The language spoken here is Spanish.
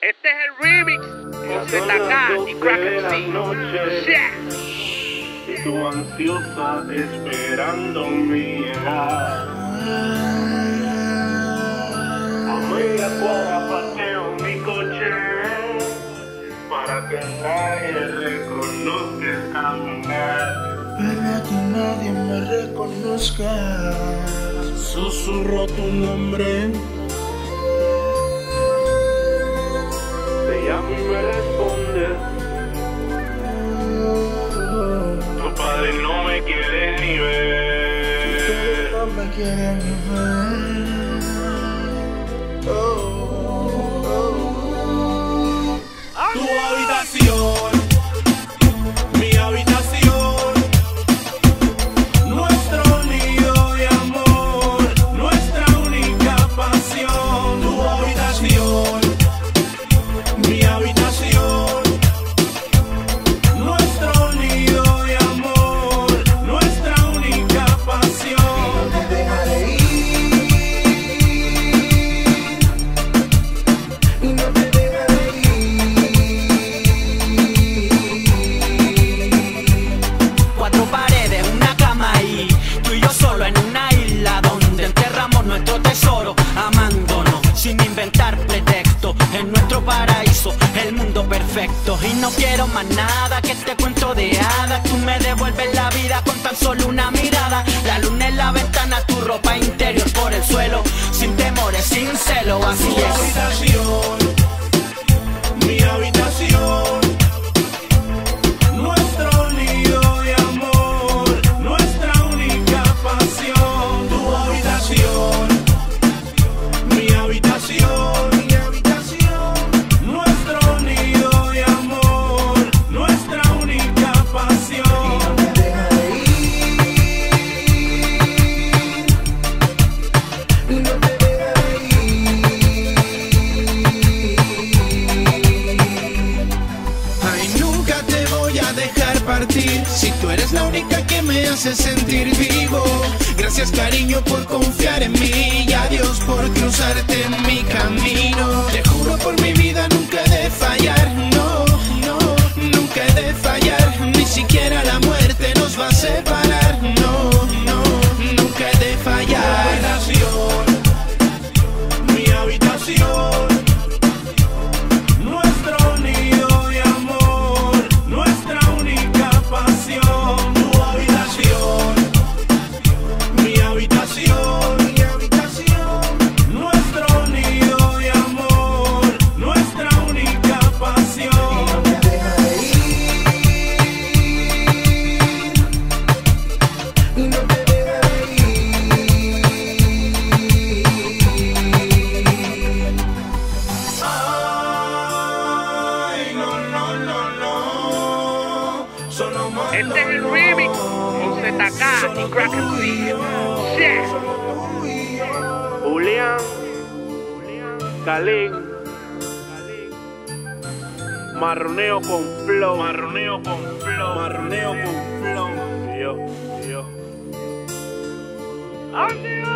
Este es el remix con ZK y Cracker C. Yeah. Y tú ansiosa esperando mi llegada. A media cuadra parqueo mi coche para que nadie reconozca esta mujer. Para que nadie me reconozca. Susurro tu nombre. Me quiere ni ver. No me quieren ver. Oh, oh. Tu habitación, mi amándonos sin inventar pretexto. En nuestro paraíso, el mundo perfecto. Y no quiero más nada que este cuento de hadas. Tú me devuelves la vida con tan solo una mirada. La luna en la ventana, tu ropa interior por el suelo. Sin temores, sin celo, así es. Si tú eres la única que me hace sentir vivo. Gracias cariño por confiar en mí y adiós por cruzarte en mi camino. Este es el remix con ZK y Cracker C. Yeah. Julián, Kalin, marroneo con flow, marroneo con flow, marroneo con flow. I'm